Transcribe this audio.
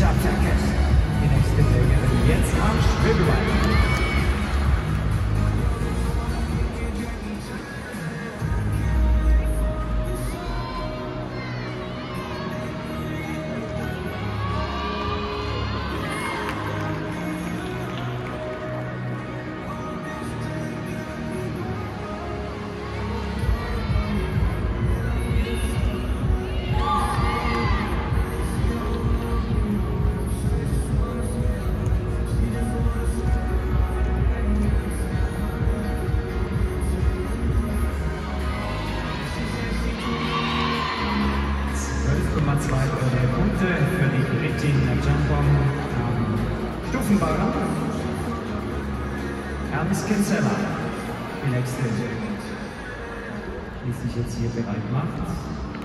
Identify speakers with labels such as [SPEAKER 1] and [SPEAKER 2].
[SPEAKER 1] Jackass. Die nächste Trägerin jetzt am Schwimmbein. Punkte für die Britin Jampong am Stufenbahn. Ernst Kinsella, die nächste, die sich jetzt hier bereit macht.